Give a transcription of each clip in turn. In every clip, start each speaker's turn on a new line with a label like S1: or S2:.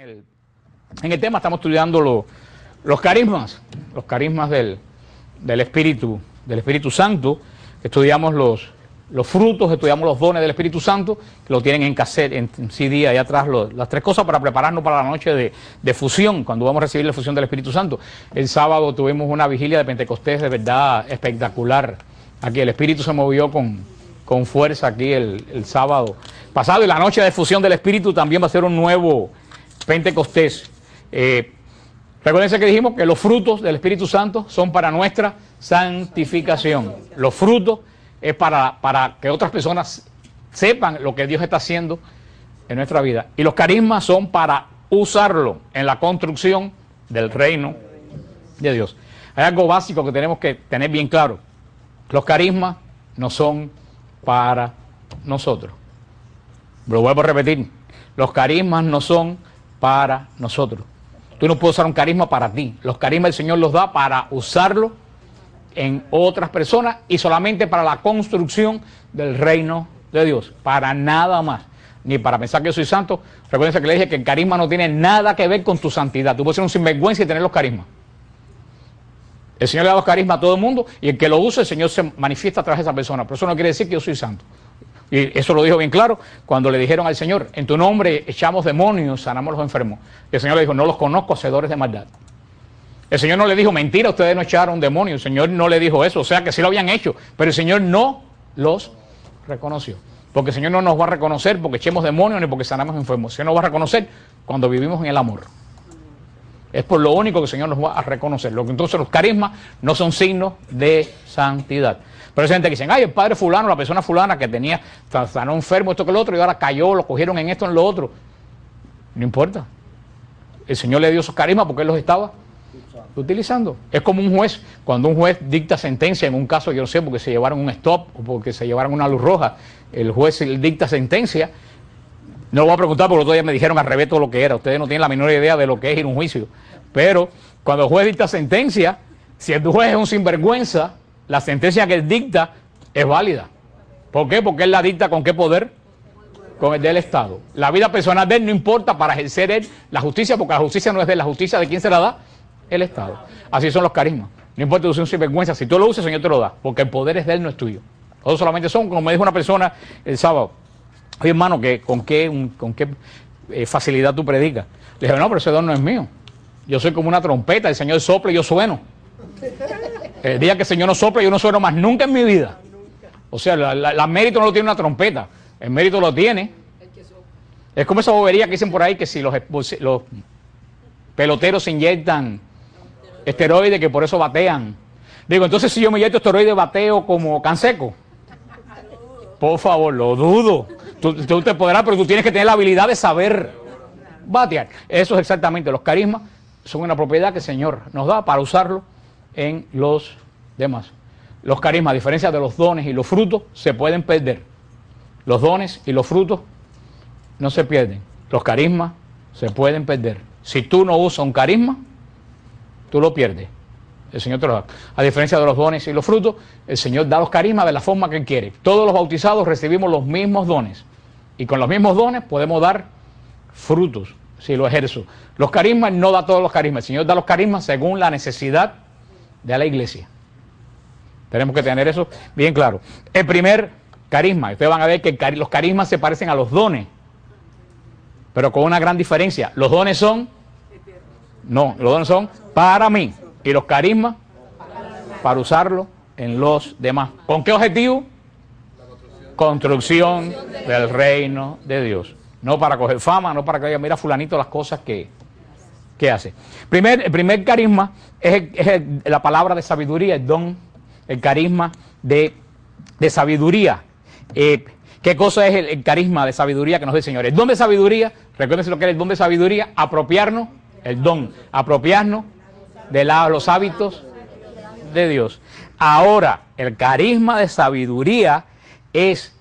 S1: en el tema estamos estudiando los carismas, los carismas del, del, Espíritu, del Espíritu Santo. Estudiamos los, los frutos, estudiamos los dones del Espíritu Santo, que lo tienen en cassette, en CD, ahí atrás, las tres cosas para prepararnos para la noche de, de, fusión, cuando vamos a recibir la fusión del Espíritu Santo. El sábado tuvimos una vigilia de Pentecostés de verdad espectacular. Aquí el Espíritu se movió con, con fuerza aquí el, el sábado pasado y la noche de fusión del Espíritu también va a ser un nuevo Pentecostés. Eh, recuérdense que dijimos que los frutos del Espíritu Santo son para nuestra santificación. Los frutos es para, para que otras personas sepan lo que Dios está haciendo en nuestra vida. Y los carismas son para usarlo en la construcción del reino de Dios. Hay algo básico que tenemos que tener bien claro. Los carismas no son para nosotros. Lo vuelvo a repetir. Los carismas no son para nosotros. Tú no puedes usar un carisma para ti. Los carismas el Señor los da para usarlo en otras personas y solamente para la construcción del reino de Dios. Para nada más. Ni para pensar que yo soy santo. Recuerden que le dije que el carisma no tiene nada que ver con tu santidad. Tú puedes ser un sinvergüenza y tener los carismas. El Señor le da los carismas a todo el mundo y el que lo use, el Señor se manifiesta a través de esa persona. Pero eso no quiere decir que yo soy santo. Y eso lo dijo bien claro cuando le dijeron al Señor, en tu nombre echamos demonios, sanamos los enfermos. Y el Señor le dijo, no los conozco, hacedores de maldad. El Señor no le dijo, mentira, ustedes no echaron demonios. El Señor no le dijo eso, o sea que sí lo habían hecho, pero el Señor no los reconoció. Porque el Señor no nos va a reconocer porque echemos demonios ni porque sanamos enfermos. El Señor nos va a reconocer cuando vivimos en el amor. Es por lo único que el Señor nos va a reconocer. Entonces los carismas no son signos de santidad. Pero gente que dicen, ay, el padre fulano, la persona fulana que tenía, sanó enfermo, esto que lo otro, y ahora cayó, lo cogieron en esto, en lo otro. No importa. El Señor le dio esos carismas porque Él los estaba utilizando. Es como un juez, cuando un juez dicta sentencia en un caso, yo no sé, porque se llevaron un stop o porque se llevaron una luz roja, el juez dicta sentencia, no lo voy a preguntar porque otro día me dijeron al revés todo lo que era, ustedes no tienen la menor idea de lo que es ir a un juicio, pero cuando el juez dicta sentencia, si el juez es un sinvergüenza, la sentencia que él dicta es válida. ¿Por qué? Porque él la dicta con qué poder? Con el del Estado. La vida personal de él no importa para ejercer él la justicia, porque la justicia no es de la justicia, ¿de quién se la da? El Estado. Así son los carismas. No importa que uses un sinvergüenza, si tú lo usas, el Señor te lo da, porque el poder es de él, no es tuyo. Todos solamente son, como me dijo una persona el sábado, oye hermano, ¿con qué, con qué eh, facilidad tú predicas? Le dije, no, pero ese don no es mío. Yo soy como una trompeta, el Señor sopla y yo sueno. El día que el Señor no sopla, yo no sueno más nunca en mi vida. O sea, la, mérito no lo tiene una trompeta, el mérito lo tiene. Es como esa bobería que dicen por ahí que si los, los peloteros se inyectan esteroides, que por eso batean. Digo, entonces si yo me inyecto esteroides, bateo como canseco. Por favor, lo dudo. Tú, tú, te podrás, pero tú tienes que tener la habilidad de saber batear. Eso es exactamente, los carismas son una propiedad que el Señor nos da para usarlo en los demás. Los carismas, a diferencia de los dones y los frutos, se pueden perder. Los dones y los frutos no se pierden. Los carismas se pueden perder. Si tú no usas un carisma, tú lo pierdes. El Señor te lo da. A diferencia de los dones y los frutos, el Señor da los carismas de la forma que quiere. Todos los bautizados recibimos los mismos dones. Y con los mismos dones podemos dar frutos, si lo ejerzo. Los carismas no da todos los carismas. El Señor da los carismas según la necesidad de la iglesia. Tenemos que tener eso bien claro. El primer carisma, ustedes van a ver que los carismas se parecen a los dones, pero con una gran diferencia. Los dones son, no, los dones son para mí y los carismas para usarlo en los demás. ¿Con qué objetivo? Construcción del reino de Dios. No para coger fama, no para que digan, mira fulanito las cosas que, ¿Qué hace? Primer, el primer carisma es, la palabra de sabiduría, el don, el carisma de, sabiduría. Eh, ¿Qué cosa es el, carisma de sabiduría que nos dice el Señor? El don de sabiduría, recuérdense lo que es el don de sabiduría, apropiarnos, el don, apropiarnos de los hábitos de Dios. Ahora, el carisma de sabiduría es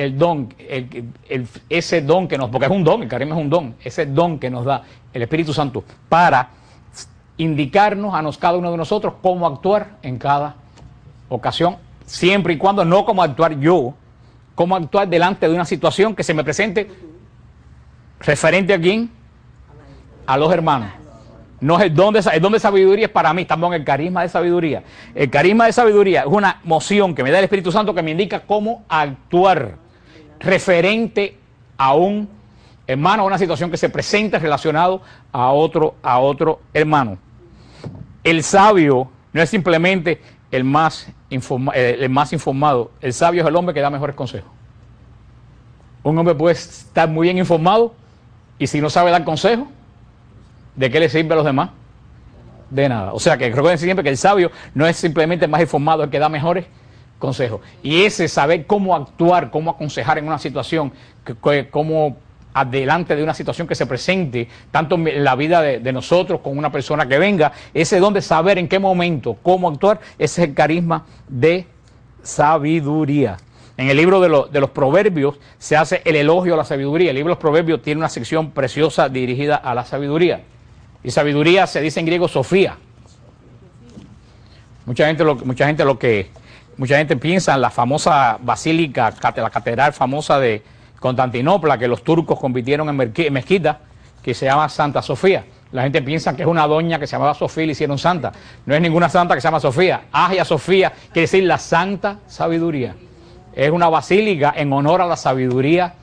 S1: el don, ese don que nos, porque es un don, el carisma es un don, ese don que nos da el Espíritu Santo para indicarnos a nos, cada uno de nosotros cómo actuar en cada ocasión, siempre y cuando no como actuar yo, cómo actuar delante de una situación que se me presente referente a quién, a los hermanos. No es el don, de, el don de sabiduría es para mí, estamos en el carisma de sabiduría. El carisma de sabiduría es una moción que me da el Espíritu Santo que me indica cómo actuar referente a un hermano, a una situación que se presenta relacionado a otro, a otro hermano. El sabio no es simplemente el más, el más informado, el sabio es el hombre que da mejores consejos. Un hombre puede estar muy bien informado y si no sabe dar consejos, ¿de qué le sirve a los demás? De nada. O sea que recuerden siempre que el sabio no es simplemente el más informado, el que da mejores consejos. Y ese saber cómo actuar, cómo aconsejar en una situación, cómo adelante de una situación que se presente, tanto en la vida de, nosotros con una persona que venga, ese don de saber en qué momento, cómo actuar, ese es el carisma de sabiduría. En el libro de, de, los proverbios se hace el elogio a la sabiduría. El libro de los proverbios tiene una sección preciosa dirigida a la sabiduría. Y sabiduría se dice en griego Sofía. Mucha gente lo, mucha gente lo que mucha gente piensa en la famosa basílica, la catedral famosa de Constantinopla, que los turcos convirtieron en mezquita, que se llama Santa Sofía. La gente piensa que es una doña que se llamaba Sofía y le hicieron santa. No es ninguna santa que se llama Sofía. Agia Sofía quiere decir la santa sabiduría. Es una basílica en honor a la sabiduría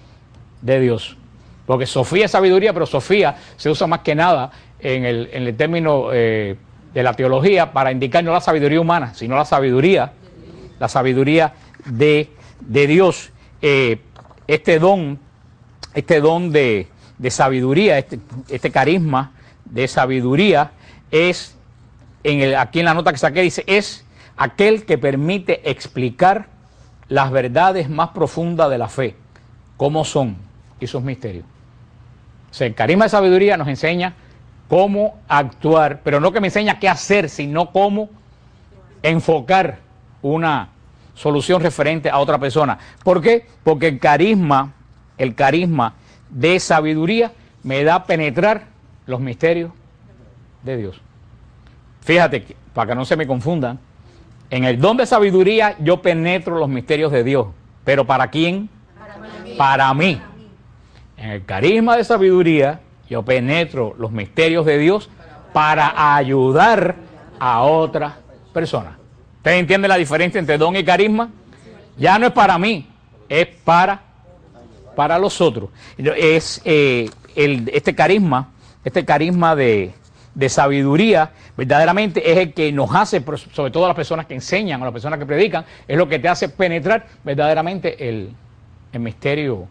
S1: de Dios. Porque Sofía es sabiduría, pero Sofía se usa más que nada en el, término eh, de la teología para indicar no la sabiduría humana, sino la sabiduría, la sabiduría de, Dios. Eh, este don, este don de, sabiduría, este, este, carisma de sabiduría es, en el, aquí en la nota que saqué dice, es aquel que permite explicar las verdades más profundas de la fe, cómo son y sus misterios. El carisma de sabiduría nos enseña cómo actuar, pero no que me enseña qué hacer, sino cómo enfocar una solución referente a otra persona. ¿Por qué? Porque el carisma, el carisma de sabiduría me da penetrar los misterios de Dios. Fíjate, para que no se me confundan, en el don de sabiduría yo penetro los misterios de Dios. ¿Pero para quién? Para mí. En el carisma de sabiduría yo penetro los misterios de Dios para ayudar a otras personas. ¿Ustedes entienden la diferencia entre don y carisma? Ya no es para mí, es para, para los otros. Es eh, este carisma, este carisma de, sabiduría, verdaderamente es el que nos hace, sobre todo las personas que enseñan o las personas que predican, es lo que te hace penetrar verdaderamente el, misterio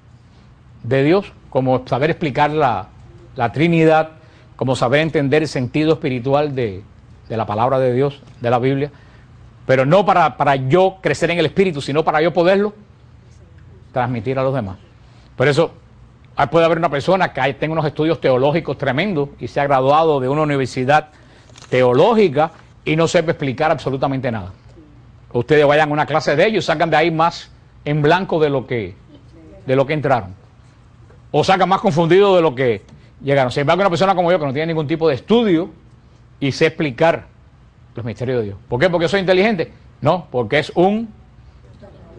S1: de Dios, como saber explicar la, la, Trinidad, como saber entender el sentido espiritual de, de la palabra de Dios, de la Biblia pero no para, para yo crecer en el espíritu, sino para yo poderlo transmitir a los demás. Por eso puede haber una persona que tenga unos estudios teológicos tremendos y se ha graduado de una universidad teológica y no sepa explicar absolutamente nada. Ustedes vayan a una clase de ellos sacan de ahí más en blanco de lo que, de lo que entraron. O sacan más confundidos de lo que llegaron. Sin embargo, una persona como yo que no tiene ningún tipo de estudio y sé explicar los misterios de Dios. ¿Por qué? Porque soy inteligente. No, porque es un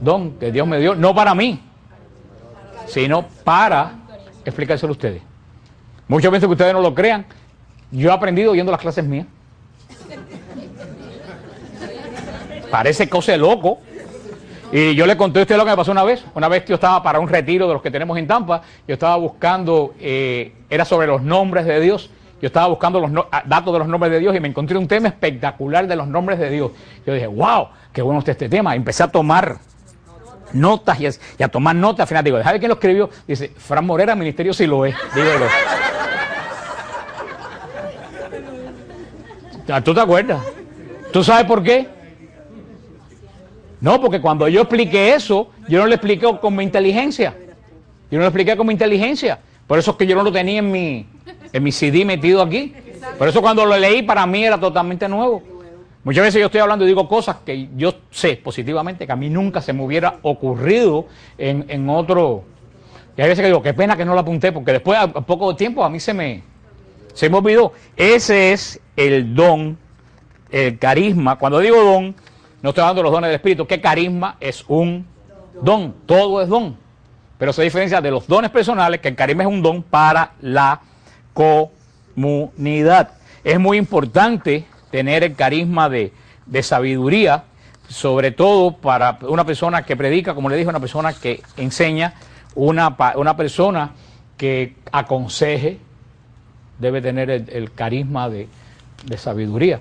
S1: don que Dios me dio, no para mí, sino para explicárselo a ustedes. Muchas veces que ustedes no lo crean, yo he aprendido oyendo las clases mías. Parece cosa de loco. Y yo le conté a usted lo que me pasó una vez. Una vez yo estaba para un retiro de los que tenemos en Tampa, yo estaba buscando, eh, era sobre los nombres de Dios. Yo estaba buscando los ah, datos de los nombres de Dios y me encontré un tema espectacular de los nombres de Dios. Yo dije, wow, qué bueno está este tema. Empecé a tomar notas y a, tomar notas. Al final digo, ¿sabe quién lo escribió? Dice, Fran Morera, Ministerio Siloé. Dígalo. ¿Tú te acuerdas? ¿Tú sabes por qué? No, porque cuando yo expliqué eso, yo no lo expliqué con mi inteligencia. Yo no lo expliqué con mi inteligencia. Por eso es que yo no lo tenía en mi, en mi CD metido aquí. Por eso cuando lo leí para mí era totalmente nuevo. Muchas veces yo estoy hablando y digo cosas que yo sé positivamente que a mí nunca se me hubiera ocurrido en, otro. Y hay veces que digo, qué pena que no lo apunté, porque después a poco tiempo a mí se me, se me olvidó. Ese es el don, el carisma. Cuando digo don, no estoy hablando de los dones del Espíritu, que carisma es un don, todo es don. Pero se diferencia de los dones personales, que el carisma es un don para la comunidad. Es muy importante tener el carisma de, de sabiduría, sobre todo para una persona que predica, como le dije, una persona que enseña, una, una persona que aconseje, debe tener el, carisma de, de, sabiduría.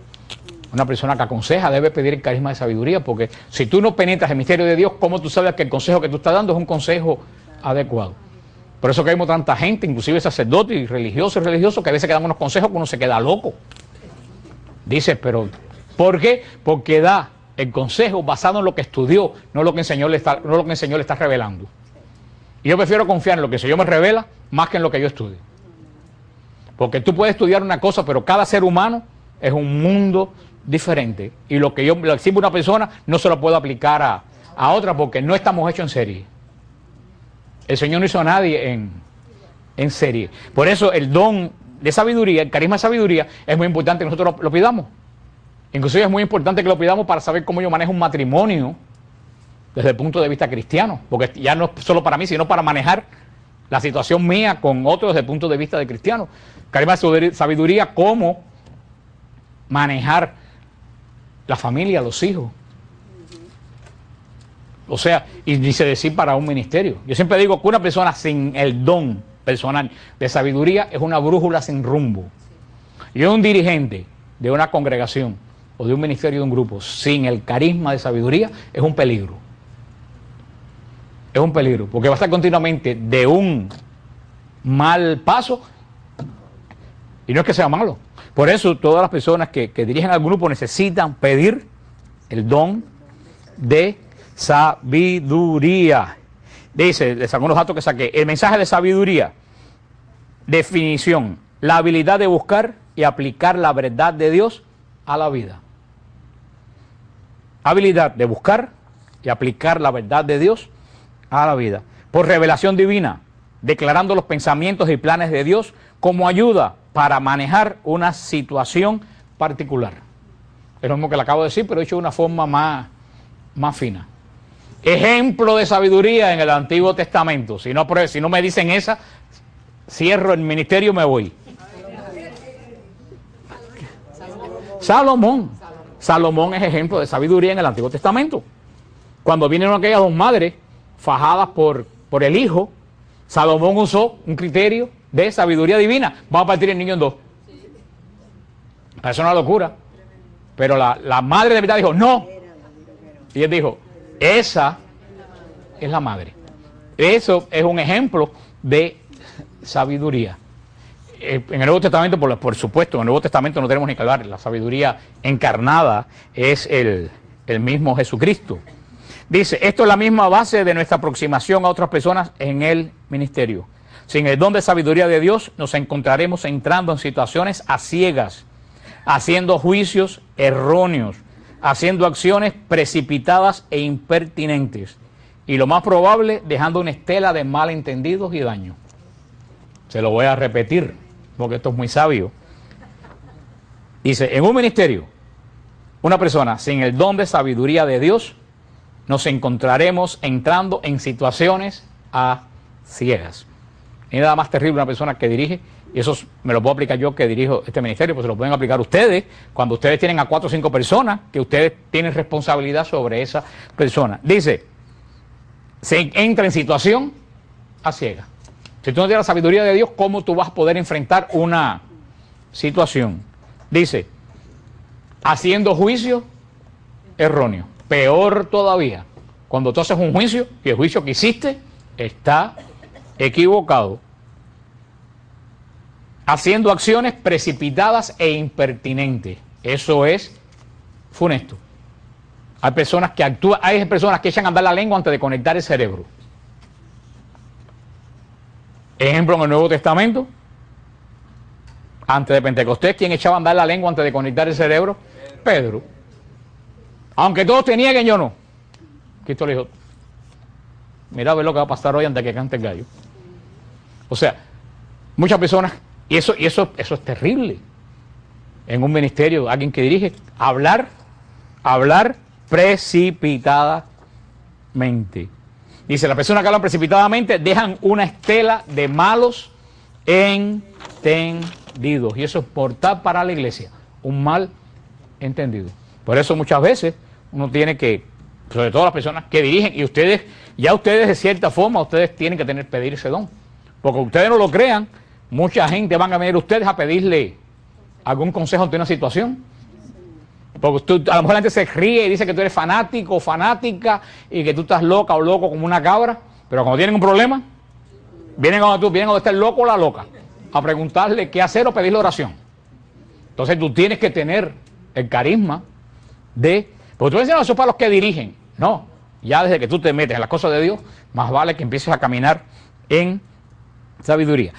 S1: Una persona que aconseja debe pedir el carisma de sabiduría, porque si tú no penetras el misterio de Dios, ¿cómo tú sabes que el consejo que tú estás dando es un consejo adecuado? Por eso que hay tanta gente, inclusive sacerdotes y religiosos y religiosos, que a veces quedan unos consejos que uno se queda loco. Dice, pero ¿por qué? Porque da el consejo basado en lo que estudió, no lo que el Señor le está, no lo que el Señor le está revelando. Y yo prefiero confiar en lo que el Señor me revela más que en lo que yo estudio. Porque tú puedes estudiar una cosa, pero cada ser humano es un mundo diferente. Y lo que yo le a una persona no se lo puedo aplicar a, a otra porque no estamos hechos en serie. El Señor no hizo a nadie en, en serie. Por eso el don de sabiduría, el carisma de sabiduría, es muy importante que nosotros lo, pidamos. Inclusive es muy importante que lo pidamos para saber cómo yo manejo un matrimonio desde el punto de vista cristiano, porque ya no es solo para mí, sino para manejar la situación mía con otros desde el punto de vista de cristiano. Carisma de sabiduría, cómo manejar la familia, los hijos. O sea, y dice decir para un ministerio. Yo siempre digo que una persona sin el don personal de sabiduría es una brújula sin rumbo. Y un dirigente de una congregación o de un ministerio de un grupo sin el carisma de sabiduría es un peligro. Es un peligro, porque va a estar continuamente de un mal paso y no es que sea malo. Por eso todas las personas que, dirigen al grupo necesitan pedir el don de sabiduría. Dice, les saco unos datos que saqué. El mensaje de sabiduría, definición, la habilidad de buscar y aplicar la verdad de Dios a la vida. Habilidad de buscar y aplicar la verdad de Dios a la vida. Por revelación divina, declarando los pensamientos y planes de Dios como ayuda para manejar una situación particular. Es lo mismo que le acabo de decir, pero hecho de una forma más, más fina ejemplo de sabiduría en el Antiguo Testamento. Si no, me dicen esa, cierro el ministerio y me voy. Salomón. Salomón es ejemplo de sabiduría en el Antiguo Testamento. Cuando vinieron aquellas dos madres fajadas por, por el hijo, Salomón usó un criterio de sabiduría divina. Vamos a partir el niño en dos. Es una locura. Pero la, la madre de verdad dijo, no. Y él dijo, esa es la madre. Eso es un ejemplo de sabiduría. Eh, en el Nuevo Testamento, por, supuesto, en el Nuevo Testamento no tenemos ni que hablar. La sabiduría encarnada es el, el mismo Jesucristo. Dice, esto es la misma base de nuestra aproximación a otras personas en el ministerio. Sin el don de sabiduría de Dios nos encontraremos entrando en situaciones a ciegas, haciendo juicios erróneos, haciendo acciones precipitadas e impertinentes. Y lo más probable, dejando una estela de malentendidos y daños. Se lo voy a repetir, porque esto es muy sabio. Dice, en un ministerio, una persona sin el don de sabiduría de Dios, nos encontraremos entrando en situaciones a ciegas. Y nada más terrible una persona que dirige y eso me lo puedo aplicar yo que dirijo este ministerio, pues se lo pueden aplicar ustedes cuando ustedes tienen a cuatro o cinco personas que ustedes tienen responsabilidad sobre esa persona. Dice, se entra en situación a ciega. Si tú no tienes la sabiduría de Dios, ¿cómo tú vas a poder enfrentar una situación? Dice, haciendo juicio erróneo. Peor todavía, cuando tú haces un juicio y el juicio que hiciste está equivocado haciendo acciones precipitadas e impertinentes. Eso es funesto. Hay personas que actúan, hay personas que echan a andar la lengua antes de conectar el cerebro. Ejemplo en el Nuevo Testamento, antes de Pentecostés, ¿quién echaba a andar la lengua antes de conectar el cerebro? Pedro. Aunque todos te nieguen, yo no. Cristo le dijo, mira a ver lo que va a pasar hoy antes de que cante el gallo. O sea, muchas personas y eso, y eso, eso es terrible. En un ministerio, alguien que dirige, hablar, hablar precipitadamente. Dice, la persona que habla precipitadamente dejan una estela de malos entendidos. Y eso es mortal para la iglesia. Un mal entendido. Por eso muchas veces uno tiene que, sobre todo las personas que dirigen, y ustedes, ya ustedes de cierta forma, ustedes tienen que tener pedir ese don. Porque ustedes no lo crean, mucha gente van a venir ustedes a pedirle algún consejo ante una situación. Porque a lo mejor la gente se ríe y dice que tú eres fanático o fanática y que tú estás loca o loco como una cabra, pero cuando tienen un problema, vienen cuando tú, vienen cuando está el loco o la loca, a preguntarle qué hacer o pedirle oración. Entonces tú tienes que tener el carisma de... Porque tú dices, no, eso es para los que dirigen. No, ya desde que tú te metes en las cosas de Dios, más vale que empieces a caminar en sabiduría.